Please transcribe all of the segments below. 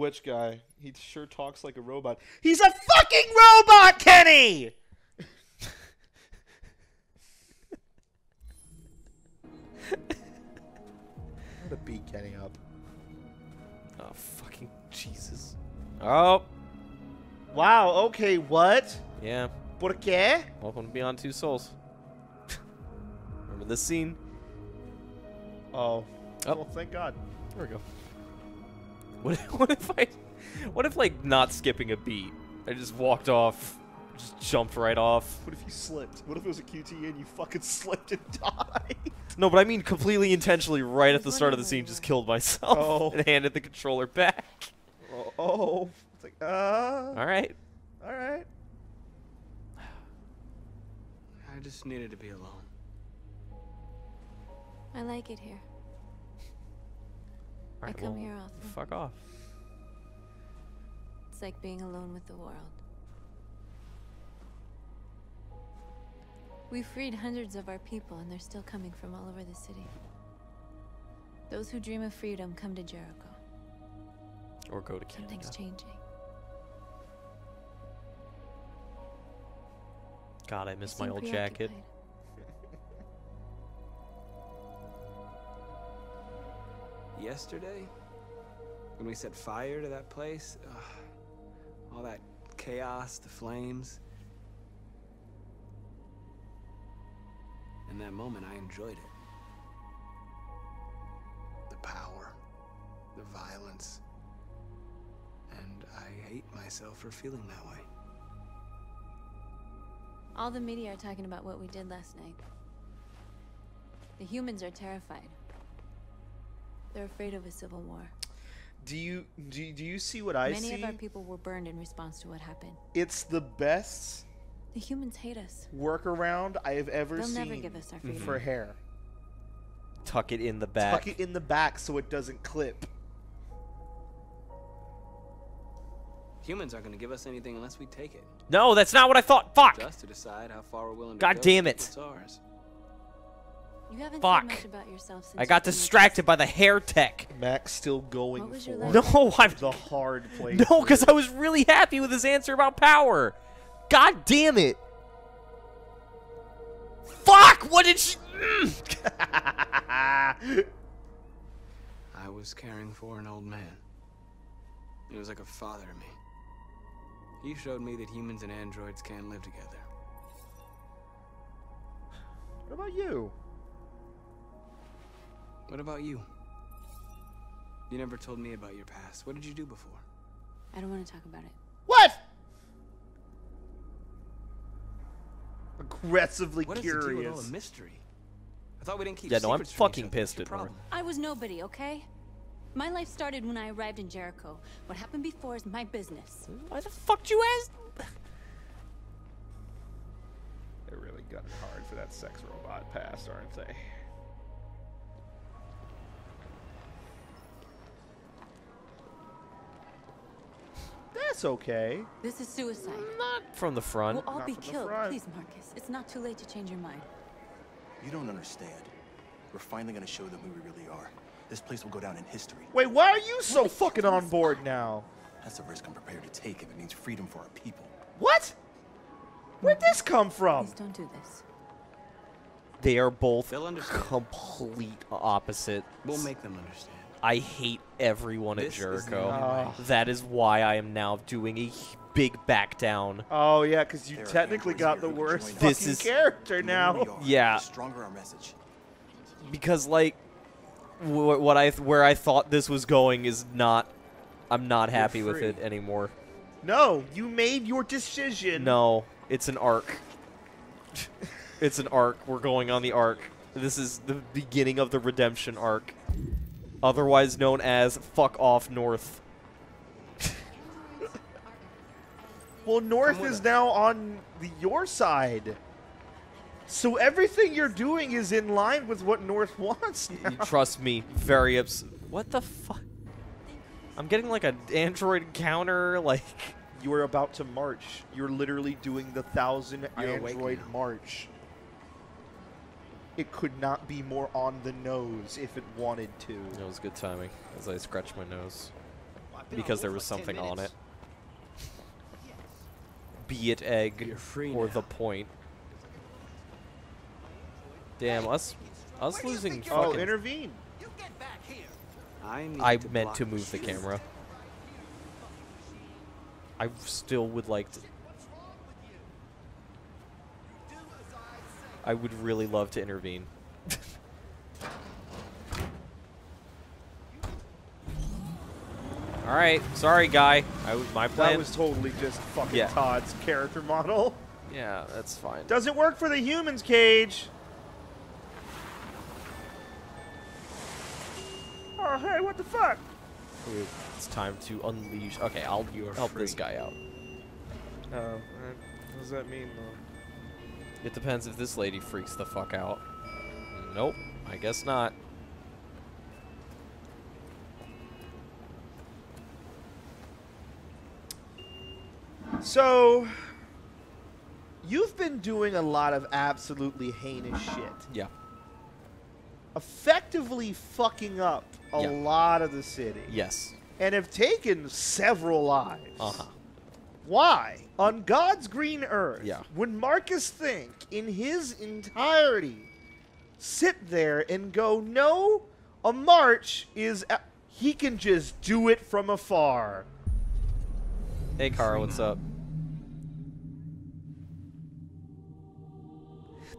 Which guy? He sure talks like a robot. He's a fucking robot, Kenny! I'm gonna beat Kenny up. Oh, fucking Jesus. Oh, Wow, okay, what? yeah. Por qué? Welcome to Beyond Two Souls. Remember this scene? Oh. Oh. Well, thank God. There we go. What, what if I, what if like not skipping a beat? I just walked off, just jumped right off. What if you slipped? What if it was a QT and you fucking slipped and died? No, but I mean completely intentionally right at the start of the scene just killed myself Oh. and handed the controller back. Oh, oh. It's like, uh. All right. All right. I just needed to be alone. I like it here. Right, I come well, here often. Fuck off. It's like being alone with the world. We freed hundreds of our people, and they're still coming from all over the city. Those who dream of freedom come to Jericho. Or go to Canada. Something's changing. God, I miss my old jacket. Yesterday, when we set fire to that place, ugh, all that chaos, the flames. In that moment, I enjoyed it. The power, the violence. And I hate myself for feeling that way. All the media are talking about what we did last night. The humans are terrified. They're afraid of a civil war. Do you do, you- do you see what I see? Many see? of our people were burned in response to what happened. it's the best The humans hate us. workaround I have ever They'll seen never give us our freedom. for mhm. hair. Tuck it in the back. Tuck it in the back so it doesn't clip. Humans aren't going to give us anything unless we take it. No, that's not what I thought. Fuck. It's us to decide how far we're willing to God go. damn it. It's ours. You haven't Fuck. said much about yourself since I got distracted by the hair tech. Max still going for No, I'm the hard place. no, because I was really happy with his answer about power. God damn it. Fuck! What did she? Mm. I was caring for an old man. He was like a father to me. He showed me that humans and androids can live together. what about you? What about you? You never told me about your past. What did you do before? I don't want to talk about it. What? Aggressively What is the deal with all the mystery? I thought we didn't keep Yeah, no, I'm secrets from each fucking pissed at her. I was nobody, okay? My life started when I arrived in Jericho. What happened before is my business. Why the fuck did you ask? They're really gunning hard for that sex robot pass, aren't they? That's okay. This is suicide. Not from the front. We'll all Not be killed. Please, Marcus. It's not too late to change your mind. You don't understand. We're finally gonna show them who we really are. This place will go down in history. Wait, why are you so fucking on board now? That's a risk I'm prepared to take if it means freedom for our people. What? Where'd this come from? Please don't do this. They are both They'll understand. complete opposite. We'll make them understand. I hate everyone at This is the Jericho. only oh. way. That is why I am now doing a big back down. Oh yeah, because you There technically got the worst. This fucking is- character The more now. are, Yeah. Stronger our message. because like wh- what I where I thought this was going is not I'm not happy with it anymore. No, you made your decision. No, it's an arc. it's an arc. We're going on the arc. This is the beginning of the redemption arc. Otherwise known as fuck off north. Well, North is now on the, your side. So everything you're doing is in line with what North wants now. You trust me, very ups. What the fuck? I'm getting like an android counter like You are about to march. You're literally doing the thousand You're android now. march. It could not be more on the nose if it wanted to. That was good timing as I scratched my nose. What? because there was something on it. Be it egg free or now. the point. Damn, us us losing Oh, fucking intervene. I, need I to meant to move the camera. I still would like to. I would really love to intervene. All right, sorry, guy. I w- my plan. That was totally just fucking Yeah. Todd's character model. yeah, that's fine. Doesn't work for the humans, Cage. Oh, hey, what the fuck? It's time to unleash. Okay, I'll You're help this guy out. Oh, what does that mean, though? It depends if this lady freaks the fuck out. Nope, I guess not. So, you've been doing a lot of absolutely heinous shit. Yeah. Effectively fucking up a Yeah. lot of the city. Yes. And have taken several lives. Uh huh. Why? On God's green earth, Yeah. would Marcus think in his entirety sit there and go, no, a march is. A- he can just do it from afar. Hey, Carl, what's up?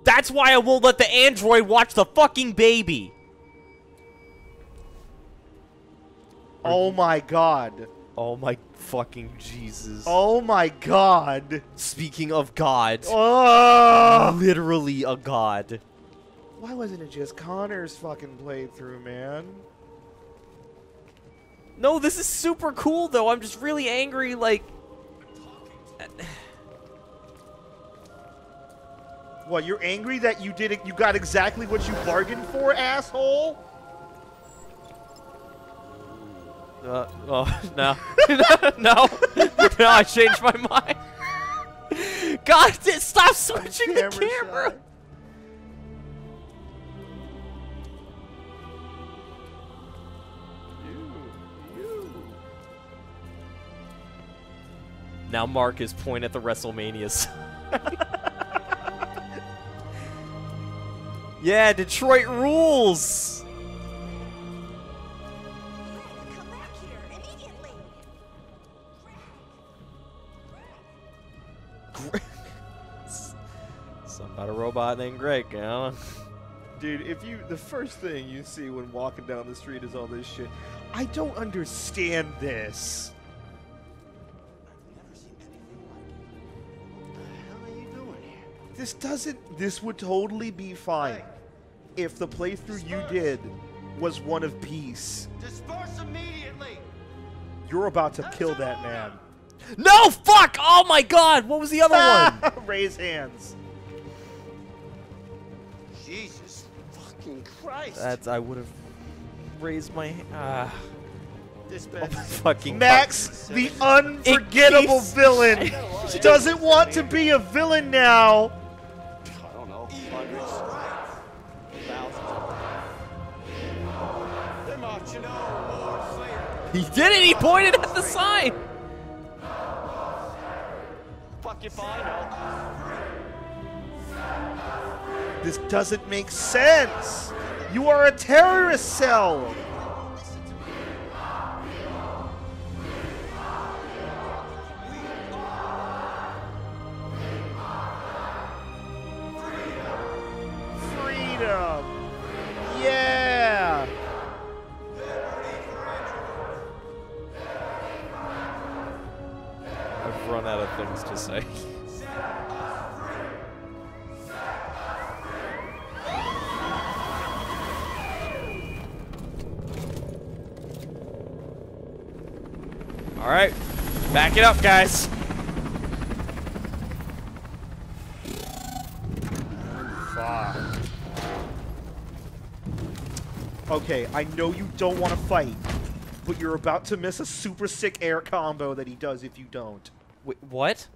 That's why I won't let the android watch the fucking baby. Oh my god. Oh my fucking Jesus. Oh my god. Speaking of God, Oh! literally a god. Why wasn't it just Connor's fucking playthrough, man? No, this is super cool though. I'm just really angry. Like, What, you're angry that you did it, you got exactly what you bargained for, asshole? Uh, oh no, no, no! I changed my mind. God, stop switching the Camera camera. shot. Now Mark is point at the WrestleManias. yeah, Detroit rules. Something about a robot named Greg, you know? Dude, if you the first thing you see when walking down the street is all this shit, I don't understand this. This doesn't. This would totally be fine if the playthrough you did was one of peace. Disperse immediately! You're about to kill that man. No, fuck! Oh my god, what was the other one? Raise hands. Jesus fucking Christ! That's, I would have raised my hand. Ah, this oh fucking Max, the unforgettable keeps- villain, doesn't want to be a villain now. I don't know. Hundreds. Thousands. They're marching on, more slavery. He did it! He pointed at the sign! Fuck if I know. This doesn't make sense. You are a terrorist cell. Alright, back it up, guys. Okay, I know you don't want to fight, but you're about to miss a super sick air combo that he does if you don't. Wait, what?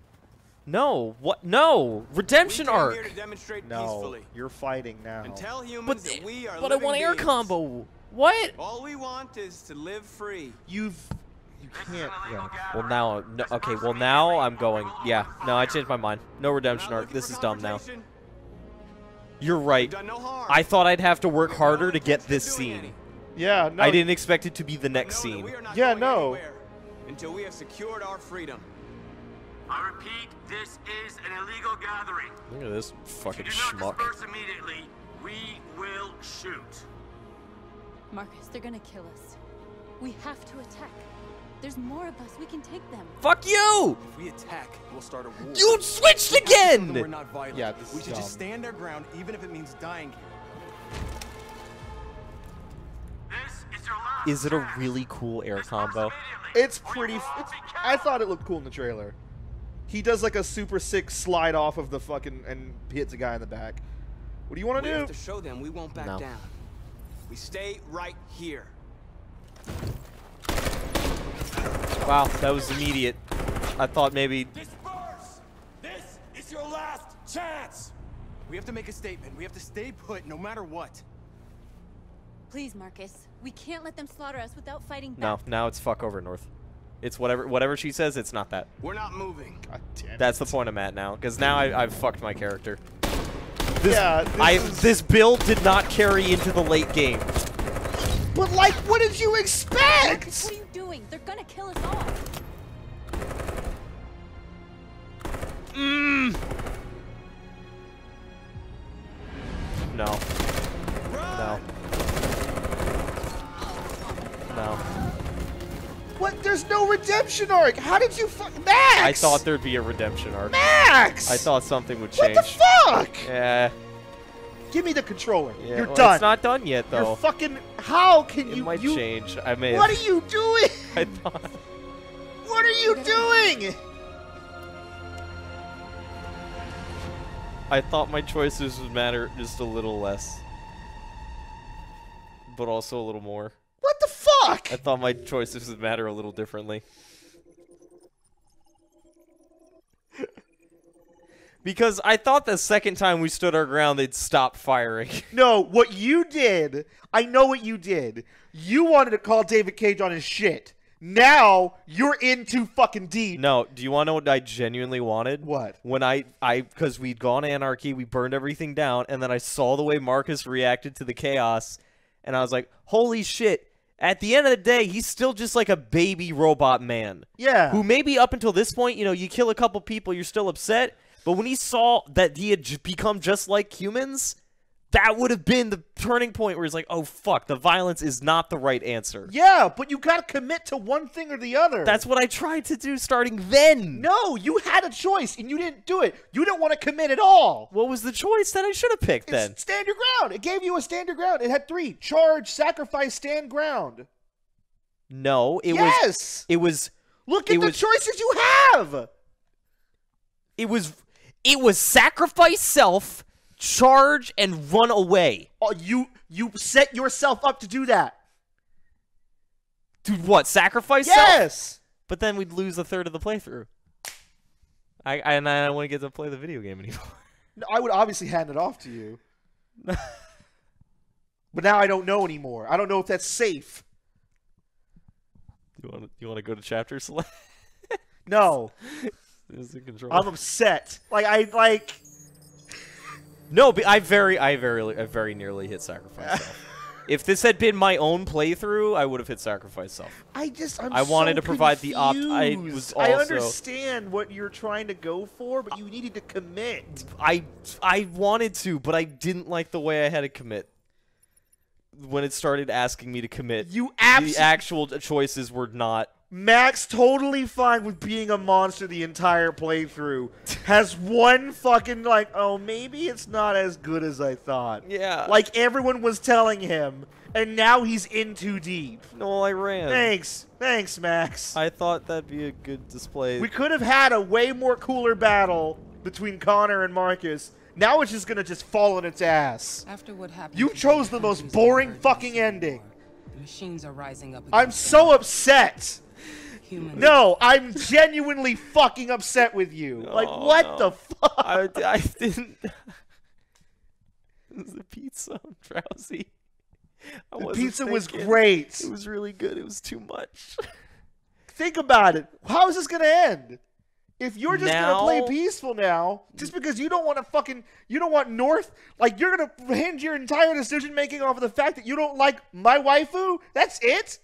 No, what? No! Redemption we came arc! here to demonstrate No, peacefully you're fighting now. and tell But, that we are but I living want air combo! What? All we want is to live free. You've You can't. Yeah. Well, now, no, okay. Well, now I'm going. Yeah. No, I changed my mind. No redemption arc. This is dumb now. You're right. Done no harm. I thought I'd have to work harder to get this scene. Yeah. No. I didn't expect it to be the next scene. we are not Yeah, no. Until we have secured our freedom. I repeat, this is an illegal gathering. Look at this If fucking you do not schmuck. disperse immediately, we will shoot. Marcus, they're gonna kill us. We have to attack. There's more of us. We can take them. Fuck you! If we attack, we'll start a war. You switched We have to show them We're again! not violent. Yeah, this we is should dumb. just stand our ground, even if it means dying here. This is your last Is it a really cool air Disperse combo? It's pretty. will It's, I thought it looked cool in the trailer. He does like a super sick slide off of the fucking and hits a guy in the back. What do you want We to have do? to show them we won't back No. down. We stay right here. Wow, that was immediate. I thought maybe. Disperse! This is your last chance! We have to make a statement. We have to stay put, no matter what. Please, Marcus. We can't let them slaughter us without fighting back. No, now it's fuck over North. It's whatever whatever she says. It's not that. We're not moving. God damn That's the point I'm at now. Because now I, I've fucked my character. This, Yeah, this I is- this build did not carry into the late game. But like, what did you expect? what redemption arc. How did you fuck Max? I thought there'd be a redemption arc. Max. I thought something would change. What the fuck? Yeah. Give me the controller. yeah. You're well, done. It's not done yet You're though. fucking. How can it you? might you change. I mean. what are you doing? I thought. What are you doing? I thought my choices would matter just a little less, but also a little more. What the fuck? I thought my choices would matter a little differently. Because I thought the second time we stood our ground, they'd stop firing. No, what you did, I know what you did. You wanted to call David Cage on his shit. Now you're in too fucking deep. no, do you want to know what I genuinely wanted? What? When I, I, because we'd gone anarchy, we burned everything down, and then I saw the way Marcus reacted to the chaos, and I was like, holy shit. At the end of the day, he's still just like a baby robot man. Yeah. who maybe up until this point, you know, you kill a couple people, you're still upset. But when he saw that he had become just like humans, that would have been the turning point where he's like, oh, fuck, the violence is not the right answer. Yeah, but you gotta commit to one thing or the other. That's what I tried to do starting then. no, you had a choice and you didn't do it. You didn't want to commit at all. What was the choice that I should have picked It's then? stand your ground. It gave you a stand your ground. It had three: charge, sacrifice, stand ground. No, it was. yes. It was. Look at it the was- choices you have. It was. It was sacrifice self, charge, and run away. Oh, you you set yourself up to do that. Dude, what? Sacrifice self? Yes. But then we'd lose a third of the playthrough. I, I and I don't want to get to play the video game anymore. No, I would obviously hand it off to you. but now I don't know anymore. I don't know if that's safe. You want you want to go to chapter select? No, is the control. I'm upset. Like I like. no, but I very I very I very nearly hit sacrifice self. if this had been my own playthrough, I would have hit sacrifice self. I just I'm I wanted so to provide the opt- I confused. was I understand what you're trying to go for, but you needed to commit. I I wanted to, but I didn't like the way I had to commit. When it started asking me to commit, You the actual choices were not. Max totally fine with being a monster the entire playthrough. Has one fucking like, oh maybe it's not as good as I thought. Yeah. Like everyone was telling him, and now he's in too deep. No, I ran. Thanks, thanks, Max. I thought that'd be a good display. We could have had a way more cooler battle between Connor and Marcus. Now it's just gonna just fall on its ass. After what happened You chose the most boring fucking ending. The machines are rising up. I'm against so them. upset. Humans- No, I'm genuinely fucking upset with you. like, what no. the fuck? I, I didn't. It was the pizza. I'm drowsy. I The wasn't pizza was great. It was really good. It was too much. think about it. How is this gonna end? If you're just gonna play peaceful now, just because you don't want to fucking, you don't want North, like you're gonna hinge your entire decision making off of the fact that you don't like my waifu. That's it.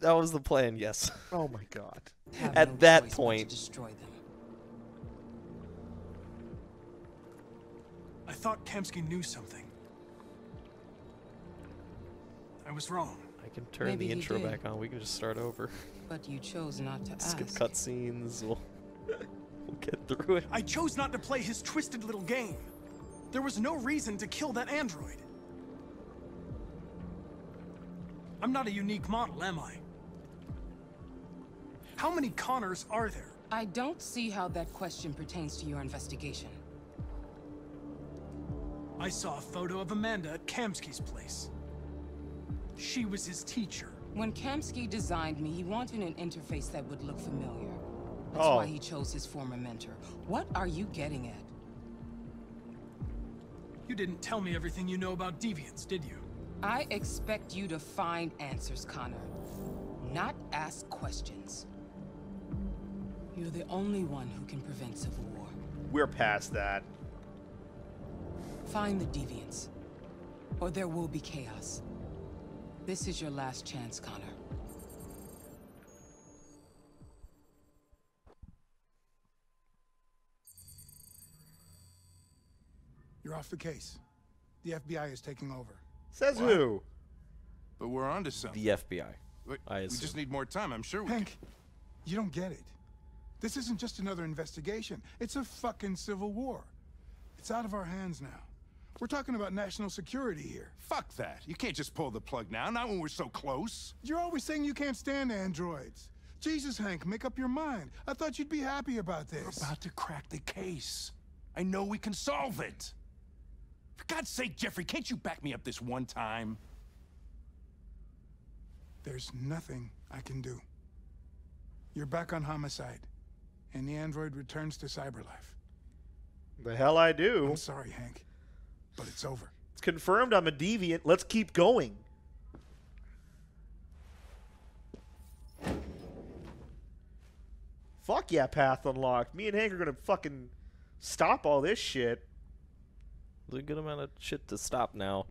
That was the plan. Yes. Oh my god. Have At no that choice to point- destroy them. I thought Kamsky knew something. I was wrong. I can turn Maybe the intro did. back on. We can just start over. But you chose not to Skip ask. cutscenes. We'll we'll get through it. I chose not to play his twisted little game. There was no reason to kill that android. I'm not a unique model, am I? How many Connors are there? I don't see how that question pertains to your investigation. I saw a photo of Amanda at Kamsky's place. She was his teacher. When Kamsky designed me, he wanted an interface that would look familiar. That's Oh. why he chose his former mentor. What are you getting at? You didn't tell me everything you know about deviants, did you? I expect you to find answers, Connor. Not ask questions. You're the only one who can prevent civil war. We're past that. Find the deviants, or there will be chaos. This is your last chance, Connor. You're off the case. The FBI is taking over. Says who? But we're onto something. The FBI. Wait, I we just need more time. I'm sure we Hank, you don't get it. This isn't just another investigation. It's a fucking civil war. It's out of our hands now. We're talking about national security here. Fuck that. You can't just pull the plug now, not when we're so close. You're always saying you can't stand androids. Jesus, Hank, make up your mind. I thought you'd be happy about this. We're about to crack the case. I know we can solve it. For God's sake, Jeffrey, can't you back me up this one time? There's nothing I can do. You're back on homicide, and the android returns to cyberlife. The hell I do. I'm sorry, Hank, but it's over. It's confirmed I'm a deviant. Let's keep going. Fuck yeah, path unlocked. Me and Hank are gonna fucking stop all this shit. There's a good amount of shit to stop now.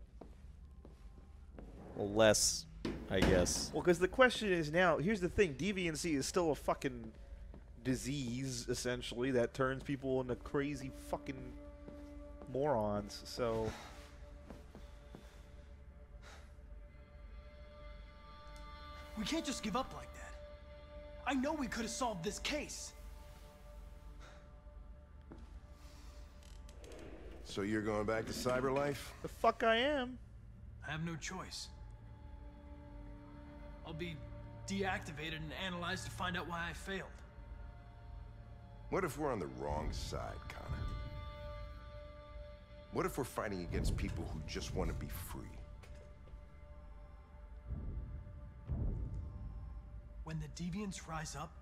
Less, I guess. Well, because the question is now, here's the thing: deviancy is still a fucking disease, essentially, that turns people into crazy fucking morons. So, We can't just give up like that. I know we could have solved this case. So you're going back to cyber life? the fuck I am. I have no choice. I'll be deactivated and analyzed to find out why I failed. What if we're on the wrong side, Connor? What if we're fighting against people who just want to be free? When the deviants rise up,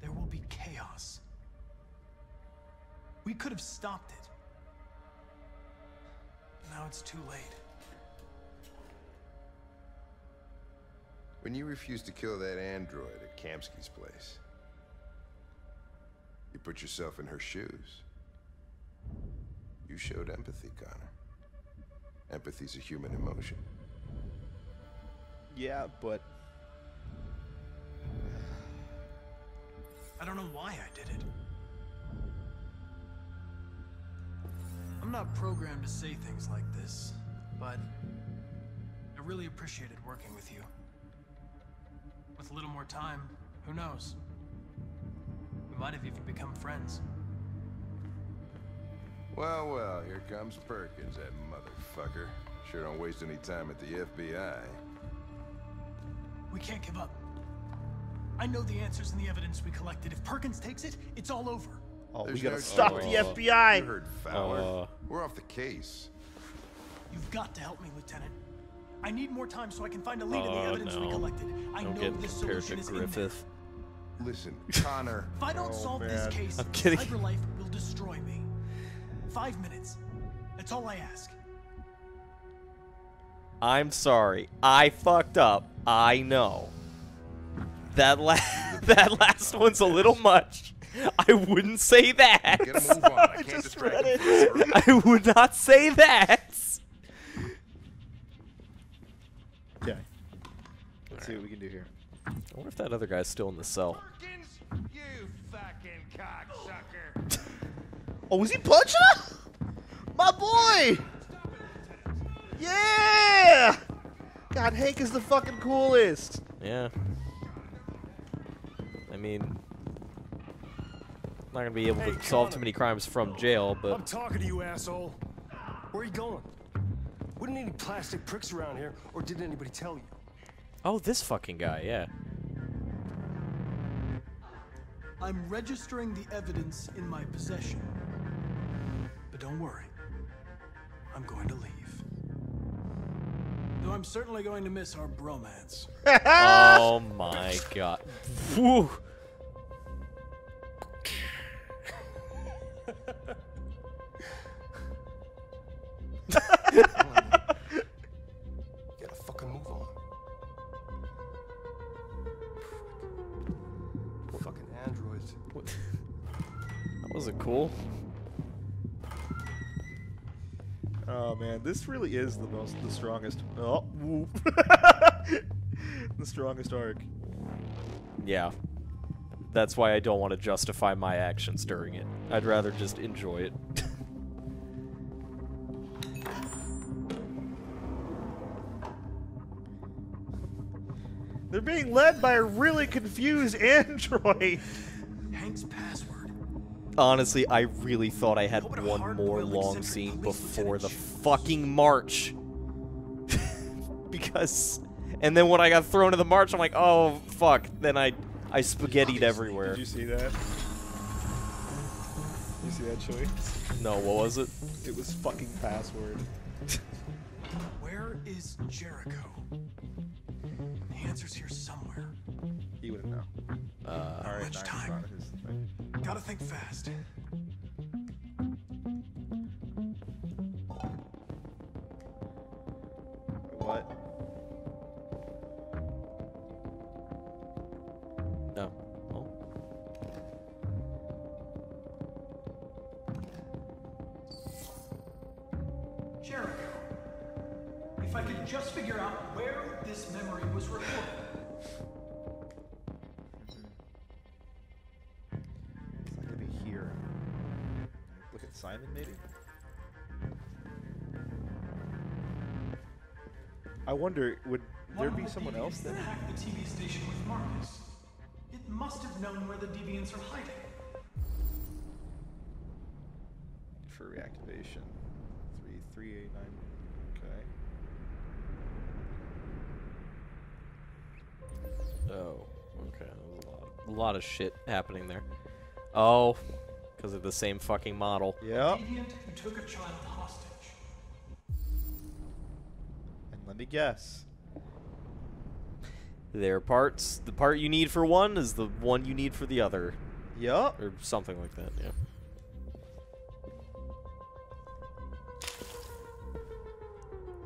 there will be chaos. We could have stopped it. Now it's too late. When you refused to kill that android at Kamsky's place, you put yourself in her shoes. You showed empathy, Connor. Empathy's a human emotion. Yeah, but I don't know why I did it. I'm not programmed to say things like this, but I really appreciated working with you. With a little more time, who knows? We might have even become friends. Well, well, here comes Perkins, that motherfucker. Sure don't waste any time at the FBI. We can't give up. I know the answers and the evidence we collected. If Perkins takes it, it's all over. oh, we There's gotta no stop choice. the You FBI. heard Fowler. Uh. We're off the case. You've got to help me, Lieutenant. I need more time so I can find a lead in the Oh, evidence we collected. I Don't know get this compared to solution is in there. Griffith. Listen, Connor. If I don't Oh, solve man. this case, I'm kidding. Cyberlife will destroy me. Five minutes. That's all I ask. I'm sorry. I fucked up. I know. That la- that last one's a little much. I wouldn't say that. Get a. I can't distract you from this work. I would not say that. Okay. Let's see what we can do here. I wonder if that other guy's still in the cell. You fucking cocksucker. Oh, was he punching her? My boy! Yeah! God, Hank is the fucking coolest. Yeah. I mean, not gonna be able Hey, to solve Connor. too many crimes from jail, but. I'm talking to you, asshole. Where are you going? Wouldn't any plastic pricks around here, or did anybody tell you? oh, this fucking guy, yeah. I'm registering the evidence in my possession. But don't worry. I'm going to leave. Though I'm certainly going to miss our bromance. oh my god. Whew. Really is the most, the strongest. Oh, whoop. the strongest arc. Yeah. That's why I don't want to justify my actions during it. I'd rather just enjoy it. They're being led by a really confused android. Hank's password. Honestly, I really thought I had one more long scene before the fucking march. because, and then when I got thrown to the march, I'm like, oh fuck. Then I, I spaghettied everywhere. Did you see that? You see that choice? No, what was it? It was fucking password. Where is Jericho? The answer's here somewhere. He wouldn't know. Uh, All right, much nine is time? on his thing. Gotta think fast. Figure out where this memory was recorded. It's not gonna be here. Look at Simon, maybe. I wonder, would there One be someone else then? that hacked the TV station with Marcus. It must have known where the deviants are hiding. For reactivation. Three, three, eight, nine. A lot, of shit happening there. Oh, because of the same fucking model. Yeah. Took a child hostage. And let me guess. Their parts. The part you need for one is the one you need for the other. Yup. Or something like that, yeah.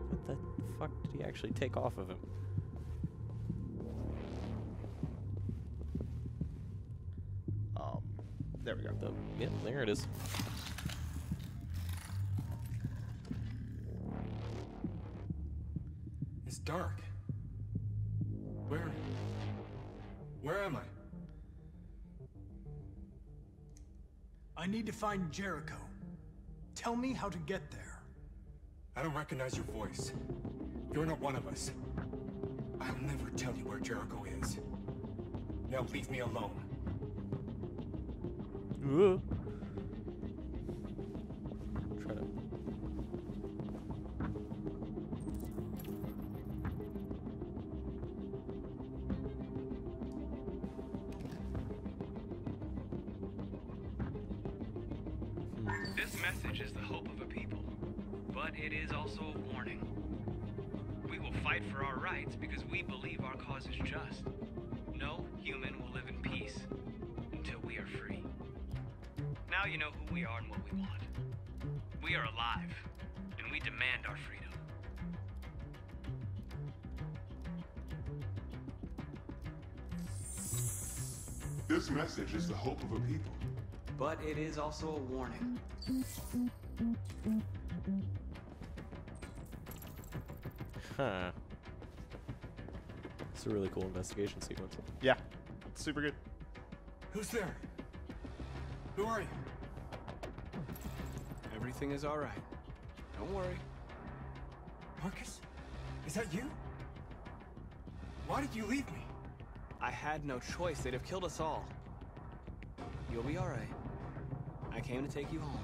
What the fuck did he actually take off of him? There. The, yeah, there it is. It's dark. Where? Where am I? I need to find Jericho. Tell me how to get there. I don't recognize your voice. You're not one of us. I'll never tell you where Jericho is. Now leave me alone. To. This message is the hope of a people, but it is also a warning. We will fight for our rights because we believe our cause is just. Now you know who we are and what we want. We are alive, and we demand our freedom. This message is the hope of a people. But it is also a warning. Huh. It's a really cool investigation sequence. Yeah, super good. Who's there? Who are you? Everything is alright. Don't worry. Marcus? Is that you? Why did you leave me? I had no choice. They'd have killed us all. You'll be alright. I came to take you home.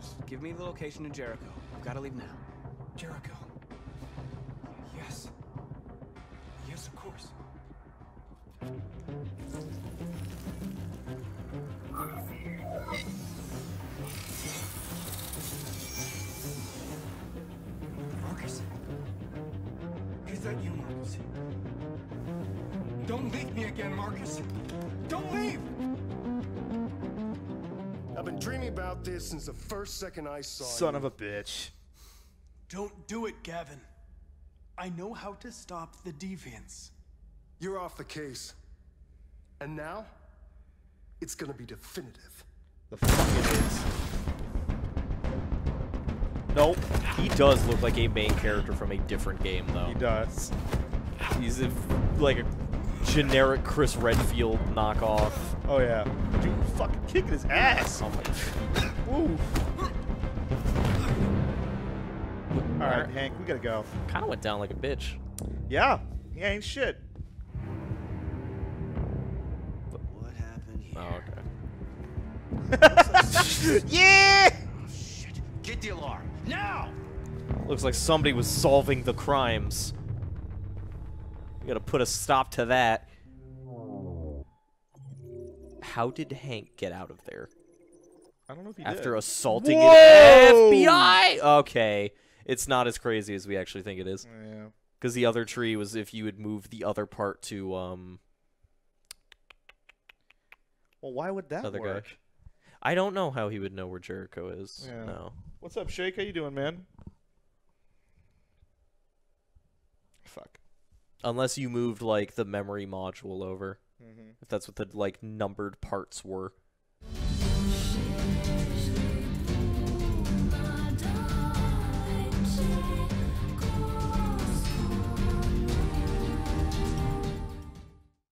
Just give me the location to Jericho. I've got to leave now. Jericho. Marcus! Don't leave! I've been dreaming about this since the first second I saw Son you. of a bitch. Don't do it, Gavin. I know how to stop the deviants. You're off the case. And now, it's gonna be definitive. The fuck it is. Nope. He does look like a main character from a different game, though. He does. He's a, like a generic Chris Redfield knockoff. Oh yeah. Dude, fucking kicking his ass. Oh my. Woo. All right, Hank, we gotta go. Kind of went down like a bitch. Yeah, he ain't shit. What happened here? Oh, okay. yeah. Get the alarm now! Looks like somebody was solving the crimes. You gotta put a stop to that. How did Hank get out of there? I don't know if he After did. assaulting Whoa! an FBI? Okay. It's not as crazy as we actually think it is. Yeah. Because the other tree was if you would move the other part to, um... Well, why would that other work? guy. I don't know how he would know where Jericho is. Yeah. No. What's up, Shake? How you doing, man? Fuck. Unless you moved, like, the memory module over. Mhm. If that's what the, like, numbered parts were.